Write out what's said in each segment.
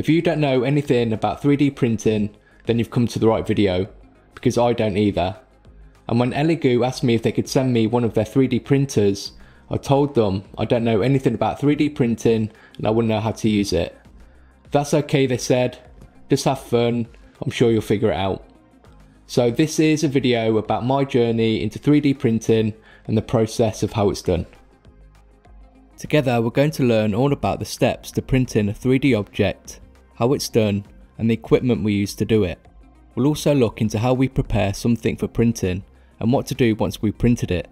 If you don't know anything about 3D printing, then you've come to the right video, because I don't either. And when Elegoo asked me if they could send me one of their 3D printers, I told them I don't know anything about 3D printing and I wouldn't know how to use it. That's okay, they said. Just have fun. I'm sure you'll figure it out. So this is a video about my journey into 3D printing and the process of how it's done. Together we're going to learn all about the steps to printing a 3D object, how it's done and the equipment we use to do it. We'll also look into how we prepare something for printing and what to do once we've printed it.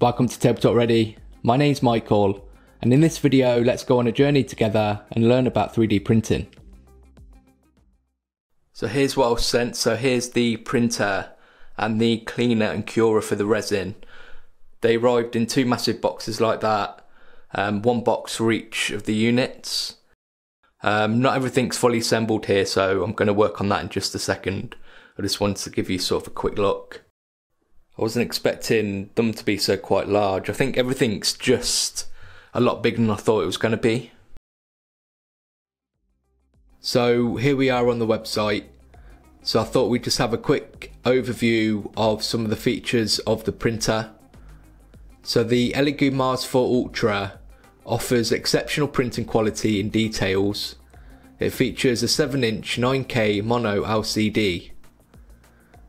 Welcome to Tabletop Ready. My name's Michael and in this video let's go on a journey together and learn about 3D printing. So here's what I was sent. So here's the printer and the cleaner and curer for the resin. They arrived in two massive boxes like that, um, one box for each of the units. Um, not everything's fully assembled here, so I'm going to work on that in just a second. I just wanted to give you sort of a quick look. I wasn't expecting them to be so quite large. I think everything's just a lot bigger than I thought it was going to be. So here we are on the website. So I thought we'd just have a quick overview of some of the features of the printer. So the Elegoo Mars 4 Ultra offers exceptional printing quality in details. It features a 7 inch 9K mono LCD.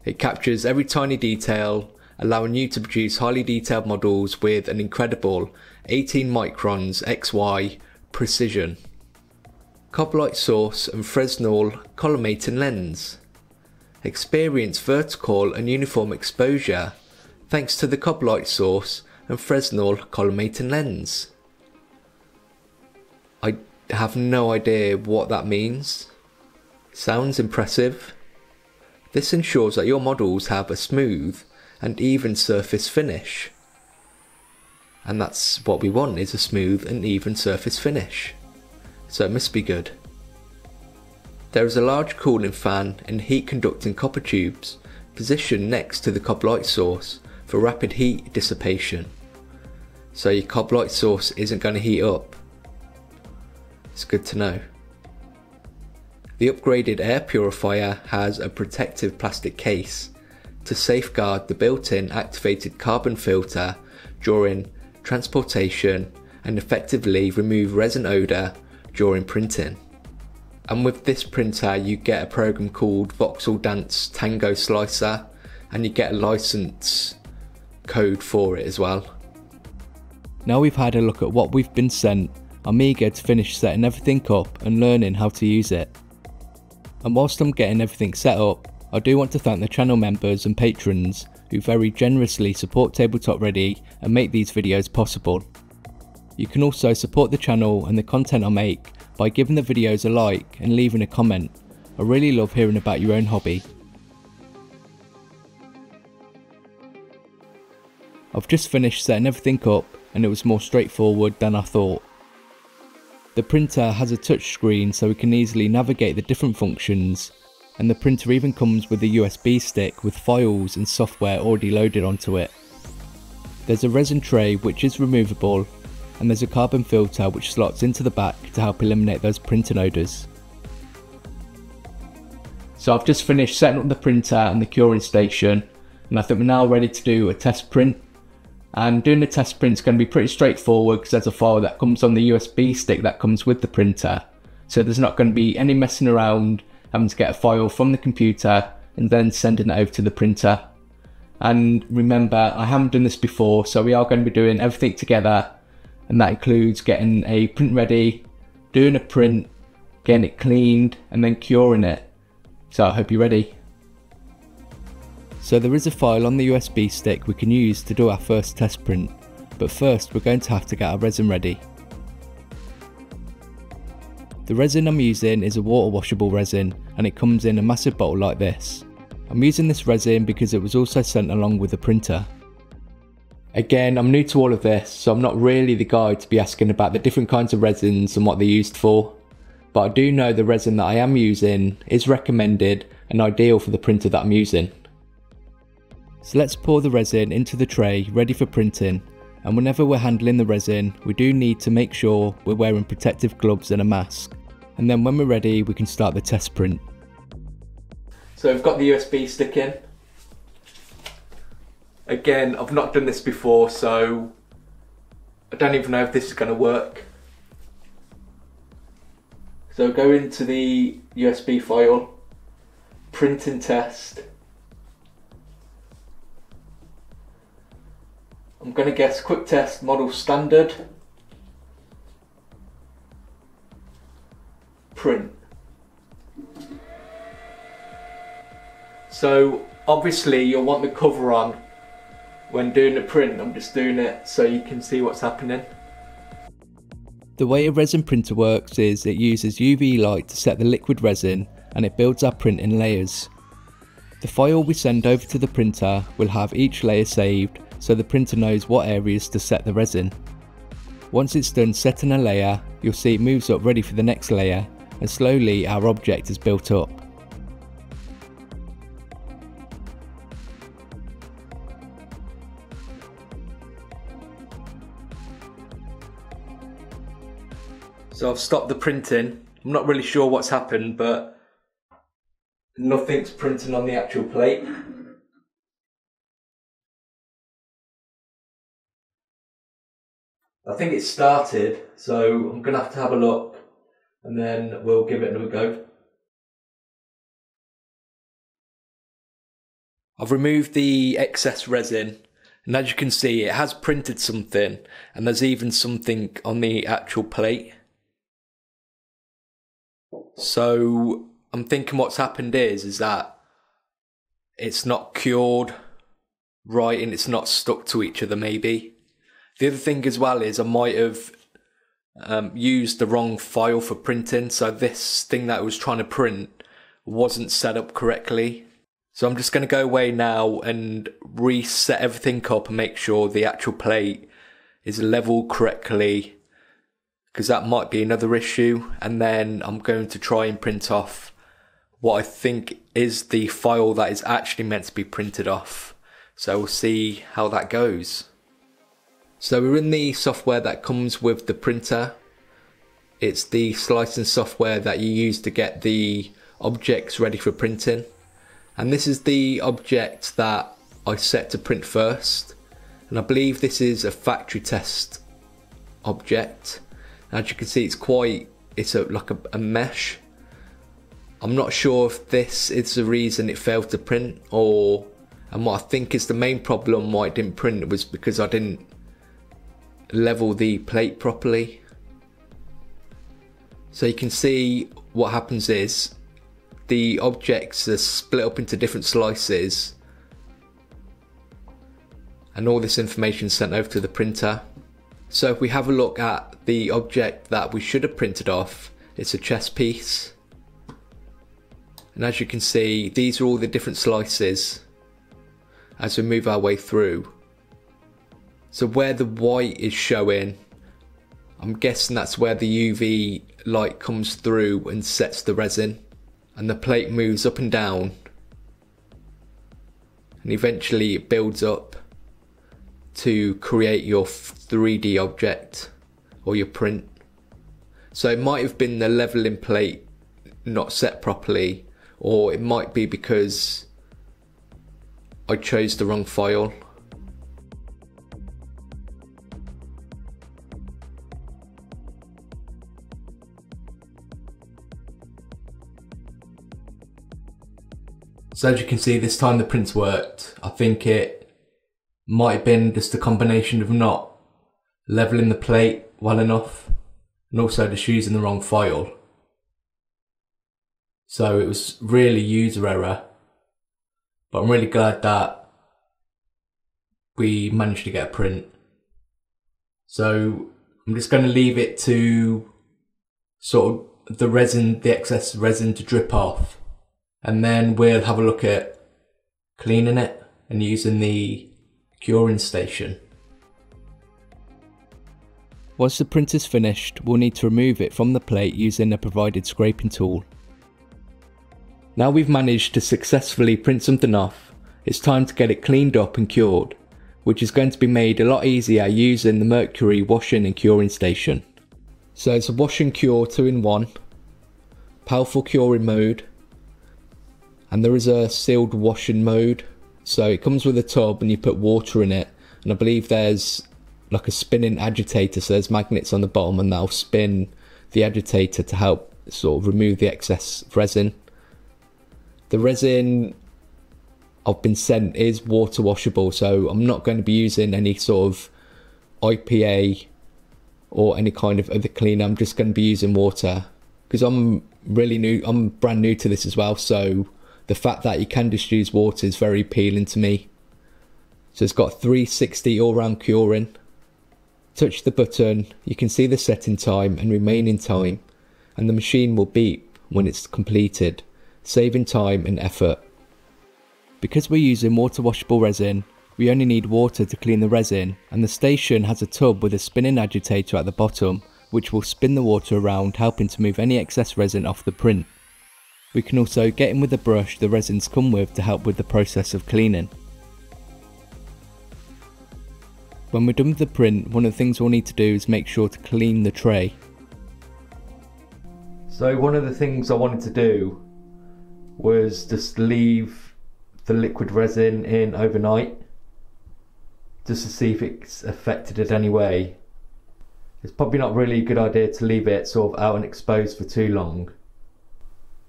It captures every tiny detail, allowing you to produce highly detailed models with an incredible 18 microns XY precision. Copper source and Fresnel collimating lens. Experience vertical and uniform exposure thanks to the Copper source and Fresnel collimating lens. Have no idea what that means. Sounds impressive. This ensures that your models have a smooth and even surface finish. And that's what we want is a smooth and even surface finish so it must be good. There is a large cooling fan and heat conducting copper tubes positioned next to the light source for rapid heat dissipation. So your light source isn't going to heat up. It's good to know. The upgraded air purifier has a protective plastic case to safeguard the built-in activated carbon filter during transportation and effectively remove resin odour during printing. And with this printer you get a program called Voxel Dance Tango Slicer and you get a license code for it as well. Now we've had a look at what we've been sent, I'm eager to finish setting everything up and learning how to use it. And whilst I'm getting everything set up, I do want to thank the channel members and patrons who very generously support Tabletop Ready and make these videos possible. You can also support the channel and the content I make by giving the videos a like and leaving a comment. I really love hearing about your own hobby. I've just finished setting everything up and it was more straightforward than I thought. The printer has a touchscreen so we can easily navigate the different functions and the printer even comes with a USB stick with files and software already loaded onto it. There's a resin tray which is removable and there's a carbon filter which slots into the back to help eliminate those printing odours. So I've just finished setting up the printer and the curing station and I think we're now ready to do a test print. And doing the test print is going to be pretty straightforward because there's a file that comes on the USB stick that comes with the printer. So there's not going to be any messing around having to get a file from the computer and then sending it over to the printer. And remember, I haven't done this before, so we are going to be doing everything together and that includes getting a print ready, doing a print, getting it cleaned, and then curing it. So I hope you're ready. So there is a file on the USB stick we can use to do our first test print, but first we're going to have to get our resin ready. The resin I'm using is a water washable resin and it comes in a massive bottle like this. I'm using this resin because it was also sent along with the printer. Again, I'm new to all of this, so I'm not really the guy to be asking about the different kinds of resins and what they're used for. But I do know the resin that I am using is recommended and ideal for the printer that I'm using. So let's pour the resin into the tray ready for printing and whenever we're handling the resin, we do need to make sure we're wearing protective gloves and a mask. And then when we're ready, we can start the test print. So I've got the USB stick in. Again, I've not done this before, so I don't even know if this is going to work. So go into the USB file, print and test. I'm going to guess quick test model standard. Print. So obviously you'll want the cover on when doing the print. I'm just doing it so you can see what's happening. The way a resin printer works is it uses UV light to set the liquid resin and it builds our print in layers. The file we send over to the printer will have each layer saved so the printer knows what areas to set the resin. Once it's done setting a layer, you'll see it moves up ready for the next layer and slowly our object is built up. So I've stopped the printing. I'm not really sure what's happened, but nothing's printing on the actual plate. I think it started, so I'm to have to have a look and then we'll give it another go. I've removed the excess resin and as you can see it has printed something and there's even something on the actual plate. So I'm thinking what's happened is is that it's not cured right and it's not stuck to each other maybe. The other thing as well is I might have um, used the wrong file for printing. So this thing that I was trying to print wasn't set up correctly. So I'm just going to go away now and reset everything up and make sure the actual plate is level correctly because that might be another issue. And then I'm going to try and print off what I think is the file that is actually meant to be printed off. So we'll see how that goes. So we're in the software that comes with the printer. It's the slicing software that you use to get the objects ready for printing. And this is the object that I set to print first. And I believe this is a factory test object. As you can see, it's quite, it's a, like a, a mesh. I'm not sure if this is the reason it failed to print or, and what I think is the main problem why it didn't print was because I didn't level the plate properly. So you can see what happens is the objects are split up into different slices and all this information is sent over to the printer. So if we have a look at the object that we should have printed off, it's a chess piece. And as you can see, these are all the different slices as we move our way through. So where the white is showing, I'm guessing that's where the UV light comes through and sets the resin. And the plate moves up and down. And eventually it builds up to create your 3D object or your print. So it might have been the leveling plate not set properly, or it might be because I chose the wrong file. So as you can see, this time the prints worked. I think it might have been just a combination of not leveling the plate well enough and also just using the wrong file. So it was really user error. But I'm really glad that we managed to get a print. So I'm just going to leave it to sort of the resin, the excess resin to drip off and then we'll have a look at cleaning it and using the curing station. Once the print is finished, we'll need to remove it from the plate using the provided scraping tool. Now we've managed to successfully print something off, it's time to get it cleaned up and cured. which is going to be made a lot easier using the Mercury washing and curing station. So it's a wash and cure 2 in 1, powerful curing mode, and there is a sealed washing mode. So it comes with a tub and you put water in it, and I believe there's like a spinning agitator, so there's magnets on the bottom and they'll spin the agitator to help sort of remove the excess resin. The resin I've been sent is water washable, so I'm not going to be using any sort of IPA or any kind of other cleaner. I'm just going to be using water because I'm really new. I'm brand new to this as well, so the fact that you can just use water is very appealing to me. So it's got 360 all round curing. Touch the button, you can see the setting time and remaining time, and the machine will beep when it's completed, saving time and effort. Because we're using water washable resin, we only need water to clean the resin and the station has a tub with a spinning agitator at the bottom which will spin the water around helping to move any excess resin off the print. We can also get in with the brush the resins come with to help with the process of cleaning. When we're done with the print, one of the things we'll need to do is make sure to clean the tray. So one of the things I wanted to do was just leave the liquid resin in overnight just to see if it's affected it any way. It's probably not really a good idea to leave it sort of out and exposed for too long.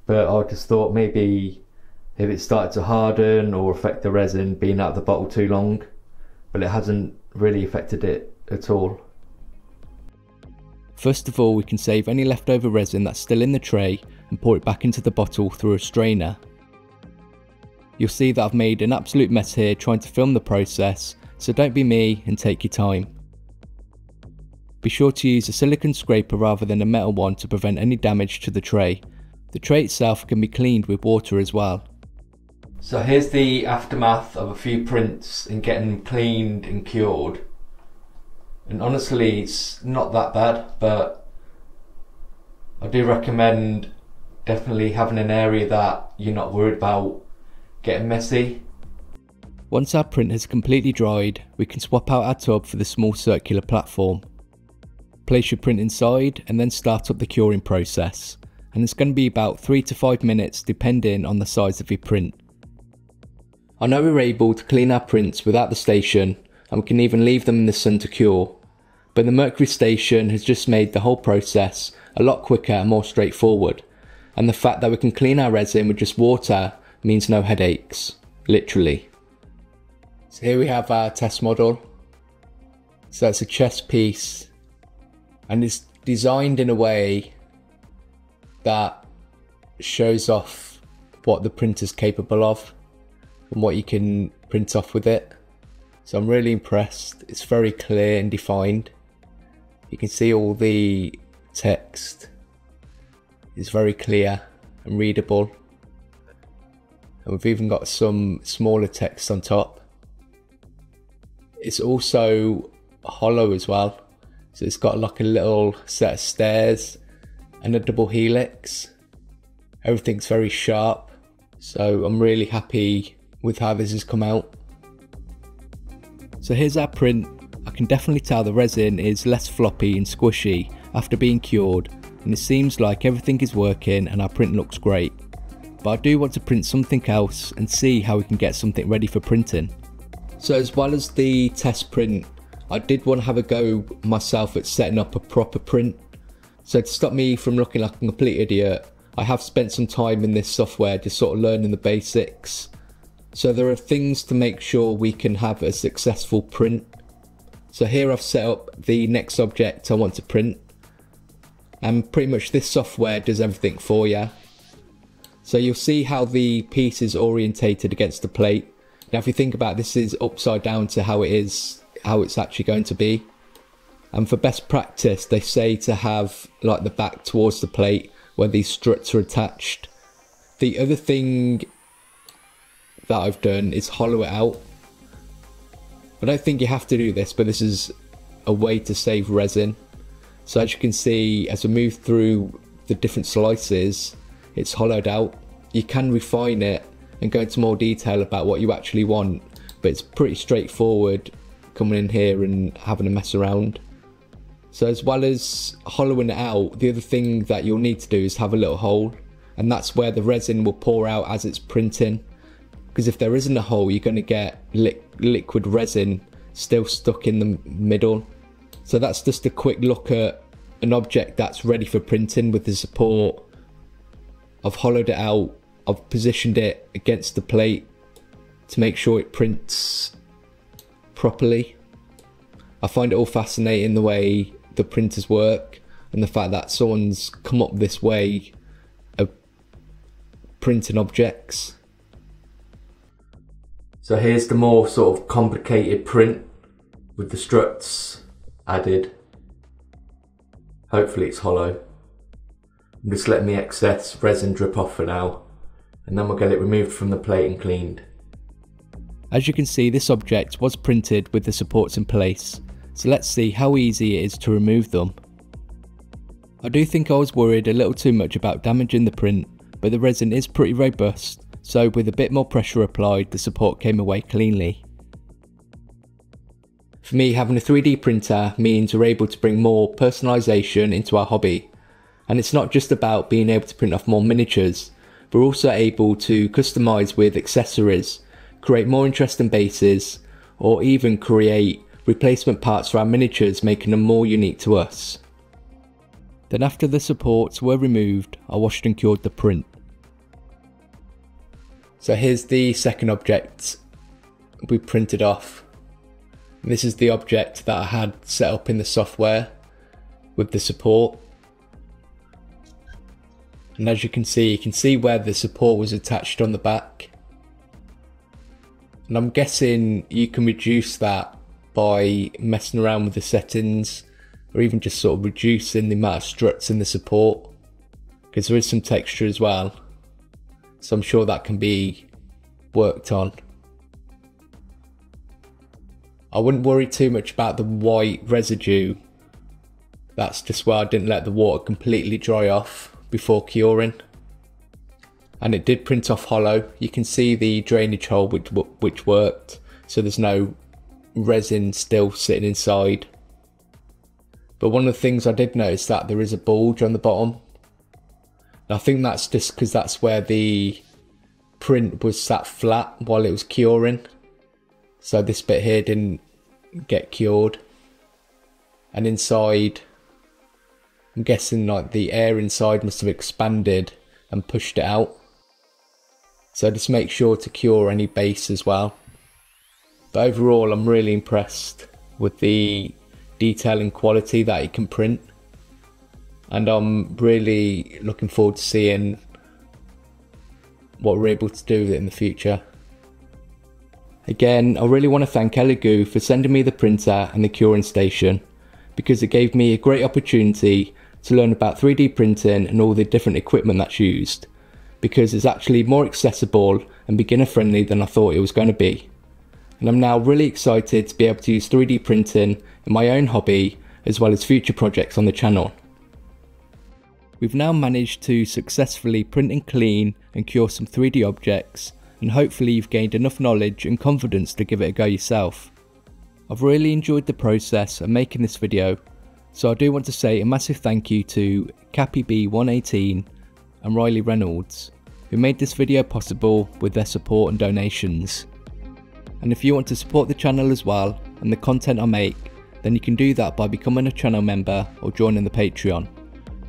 But I just thought maybe if it started to harden or affect the resin being out of the bottle too long, but it hasn't really affected it at all. First of all, we can save any leftover resin that's still in the tray and pour it back into the bottle through a strainer You'll see that I've made an absolute mess here trying to film the process, so don't be me and take your time. Be sure to use a silicone scraper rather than a metal one to prevent any damage to the tray. The tray itself can be cleaned with water as well. So here's the aftermath of a few prints and getting them cleaned and cured. And honestly, it's not that bad, but I do recommend definitely having an area that you're not worried about getting messy. Once our print has completely dried, we can swap out our tub for the small circular platform. Place your print inside and then start up the curing process, and it's going to be about 3 to 5 minutes depending on the size of your print. I know we're able to clean our prints without the station and we can even leave them in the sun to cure, but the Mercury station has just made the whole process a lot quicker and more straightforward, and the fact that we can clean our resin with just water means no headaches, literally. So here we have our test model. So it's a chess piece and it's designed in a way that shows off what the printer's capable of and what you can print off with it. So I'm really impressed. It's very clear and defined. You can see all the text is very clear and readable and we've even got some smaller text on top. It's also hollow as well, so it's got like a little set of stairs and a double helix. Everything's very sharp, so I'm really happy with how this has come out. So here's our print. I can definitely tell the resin is less floppy and squishy after being cured and it seems like everything is working and our print looks great but I do want to print something else and see how we can get something ready for printing. So as well as the test print, I did want to have a go myself at setting up a proper print. So to stop me from looking like a complete idiot, I have spent some time in this software just sort of learning the basics. So there are things to make sure we can have a successful print. So here I've set up the next object I want to print. And pretty much this software does everything for you. So you'll see how the piece is orientated against the plate. Now if you think about it, this is upside down to how it is, how it's actually going to be. And for best practice, they say to have like the back towards the plate where these struts are attached. The other thing that I've done is hollow it out. I don't think you have to do this, but this is a way to save resin. So as you can see, as we move through the different slices, it's hollowed out. You can refine it and go into more detail about what you actually want, but it's pretty straightforward coming in here and having a mess around. So as well as hollowing it out, the other thing that you'll need to do is have a little hole and that's where the resin will pour out as it's printing. Because if there isn't a hole, you're going to get li liquid resin still stuck in the middle. So that's just a quick look at an object that's ready for printing with the support. I've hollowed it out, I've positioned it against the plate to make sure it prints properly. I find it all fascinating the way the printers work and the fact that someone's come up this way of printing objects. So here's the more sort of complicated print with the struts added. Hopefully it's hollow. I'm just letting the excess resin drip off for now and then we'll get it removed from the plate and cleaned. As you can see this object was printed with the supports in place, so let's see how easy it is to remove them. I do think I was worried a little too much about damaging the print, but the resin is pretty robust, so with a bit more pressure applied the support came away cleanly. For me having a 3D printer means we're able to bring more personalisation into our hobby, and it's not just about being able to print off more miniatures, we're also able to customise with accessories, create more interesting bases, or even create replacement parts for our miniatures making them more unique to us. Then after the supports were removed, I washed and cured the print. So here's the second object we printed off. This is the object that I had set up in the software with the support. And as you can see, you can see where the support was attached on the back. And I'm guessing you can reduce that by messing around with the settings or even just sort of reducing the amount of struts in the support because there is some texture as well. So I'm sure that can be worked on. I wouldn't worry too much about the white residue. That's just where I didn't let the water completely dry off before curing. And it did print off hollow. You can see the drainage hole which, which worked. So there's no resin still sitting inside. But one of the things I did notice that there is a bulge on the bottom. And I think that's just because that's where the print was sat flat while it was curing. So this bit here didn't get cured. And inside, I'm guessing like the air inside must have expanded and pushed it out. So just make sure to cure any base as well. But overall, I'm really impressed with the detail and quality that it can print. And I'm really looking forward to seeing what we're able to do with it in the future. Again, I really want to thank Elegoo for sending me the printer and the curing station because it gave me a great opportunity to learn about 3D printing and all the different equipment that's used because it's actually more accessible and beginner friendly than I thought it was going to be and I'm now really excited to be able to use 3D printing in my own hobby as well as future projects on the channel. We've now managed to successfully print and clean and cure some 3D objects and hopefully you've gained enough knowledge and confidence to give it a go yourself. I've really enjoyed the process of making this video so I do want to say a massive thank you to CappyB118 and Riley Reynolds who made this video possible with their support and donations. And if you want to support the channel as well and the content I make, then you can do that by becoming a channel member or joining the Patreon.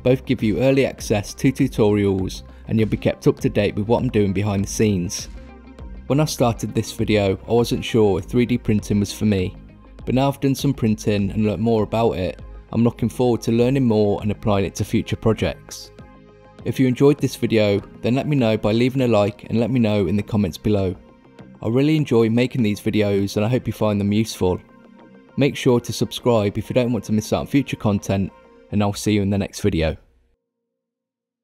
Both give you early access to tutorials and you'll be kept up to date with what I'm doing behind the scenes. When I started this video, I wasn't sure if 3D printing was for me, but now I've done some printing and learnt more about it, I'm looking forward to learning more and applying it to future projects. If you enjoyed this video, then let me know by leaving a like and let me know in the comments below. I really enjoy making these videos and I hope you find them useful. Make sure to subscribe if you don't want to miss out on future content and I'll see you in the next video.